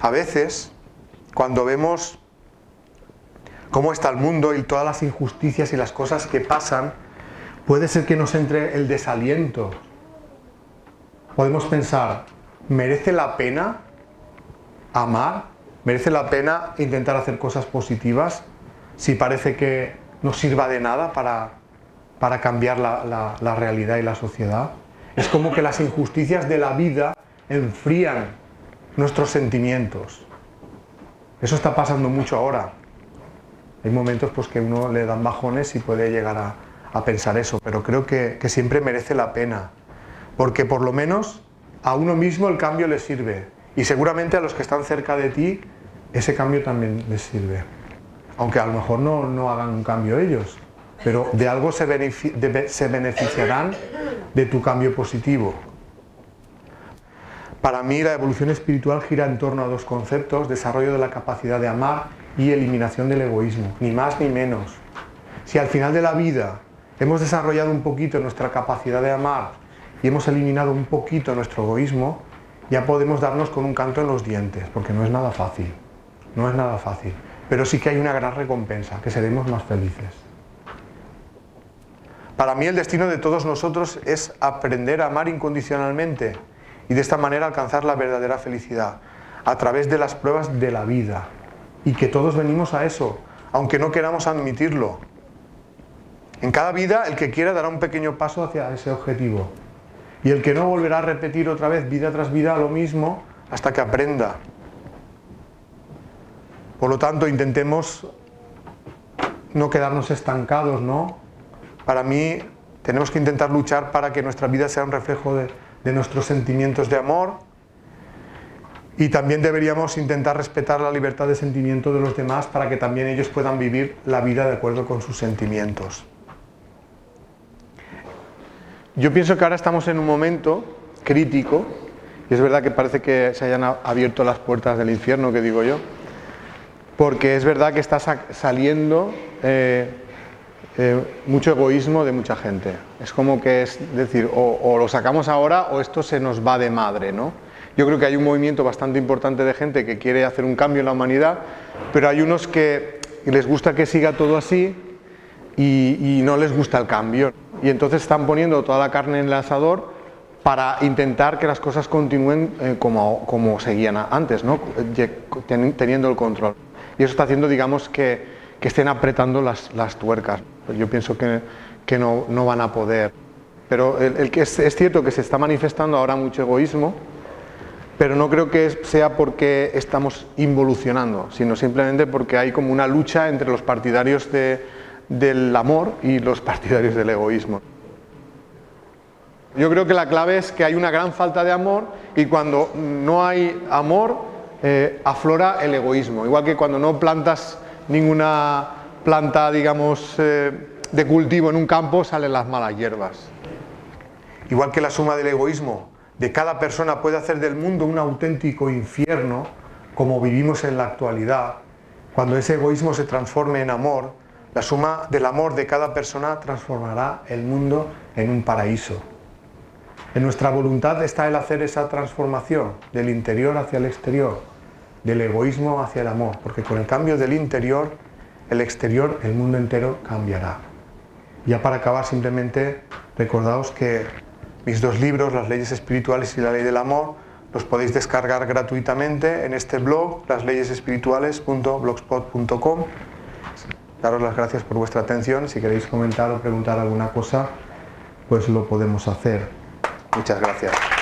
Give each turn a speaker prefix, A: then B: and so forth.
A: A veces, cuando vemos cómo está el mundo y todas las injusticias y las cosas que pasan, puede ser que nos entre el desaliento. Podemos pensar, ¿merece la pena amar? ¿Merece la pena intentar hacer cosas positivas si parece que no sirva de nada para, para cambiar la, la realidad y la sociedad? Es como que las injusticias de la vida enfrían nuestros sentimientos. Eso está pasando mucho ahora. Hay momentos pues, que uno le dan bajones y puede llegar a, pensar eso, pero creo que, que siempre merece la pena, porque por lo menos a uno mismo el cambio le sirve y seguramente a los que están cerca de ti ese cambio también les sirve. Aunque a lo mejor no, no hagan un cambio ellos, pero de algo se beneficiarán de tu cambio positivo. Para mí la evolución espiritual gira en torno a dos conceptos, desarrollo de la capacidad de amar y eliminación del egoísmo, ni más ni menos. Si al final de la vida hemos desarrollado un poquito nuestra capacidad de amar y hemos eliminado un poquito nuestro egoísmo, ya podemos darnos con un canto en los dientes, porque no es nada fácil, no es nada fácil, pero sí que hay una gran recompensa, que seremos más felices. Para mí el destino de todos nosotros es aprender a amar incondicionalmente y de esta manera alcanzar la verdadera felicidad a través de las pruebas de la vida y que todos venimos a eso, aunque no queramos admitirlo. En cada vida el que quiera dará un pequeño paso hacia ese objetivo y el que no volverá a repetir otra vez vida tras vida lo mismo hasta que aprenda. Por lo tanto, intentemos no quedarnos estancados, ¿no? Para mí tenemos que intentar luchar para que nuestra vida sea un reflejo de, de nuestros sentimientos de amor y también deberíamos intentar respetar la libertad de sentimiento de los demás para que también ellos puedan vivir la vida de acuerdo con sus sentimientos. Yo pienso que ahora estamos en un momento crítico, y es verdad que parece que se hayan abierto las puertas del infierno, que digo yo, porque es verdad que está saliendo eh, eh, mucho egoísmo de mucha gente. Es como que es decir, o, o, lo sacamos ahora o esto se nos va de madre, ¿no? Yo creo que hay un movimiento bastante importante de gente que quiere hacer un cambio en la humanidad, pero hay unos que les gusta que siga todo así y, y no les gusta el cambio y entonces están poniendo toda la carne en el asador para intentar que las cosas continúen eh, como, como, seguían antes, ¿no? teniendo el control. Y eso está haciendo, digamos, que, que estén apretando las, las, tuercas. Yo pienso que, que no, no, van a poder. Pero el, que es, es, cierto que se está manifestando ahora mucho egoísmo, pero no creo que sea porque estamos involucionando, sino simplemente porque hay como una lucha entre los partidarios de, del amor y los partidarios del egoísmo. Yo creo que la clave es que hay una gran falta de amor y cuando no hay amor eh, aflora el egoísmo. Igual que cuando no plantas ninguna planta, digamos, eh, de cultivo en un campo, salen las malas hierbas. Igual que la suma del egoísmo de cada persona puede hacer del mundo un auténtico infierno, como vivimos en la actualidad, cuando ese egoísmo se transforme en amor, la suma del amor de cada persona transformará el mundo en un paraíso. En nuestra voluntad está el hacer esa transformación del interior hacia el exterior, del egoísmo hacia el amor, porque con el cambio del interior, el exterior, el mundo entero cambiará. Ya para acabar, simplemente recordaos que mis dos libros, Las leyes espirituales y la ley del amor, los podéis descargar gratuitamente en este blog, lasleyesespirituales.blogspot.com daros las gracias por vuestra atención. Si queréis comentar o preguntar alguna cosa, pues lo podemos hacer. Muchas gracias.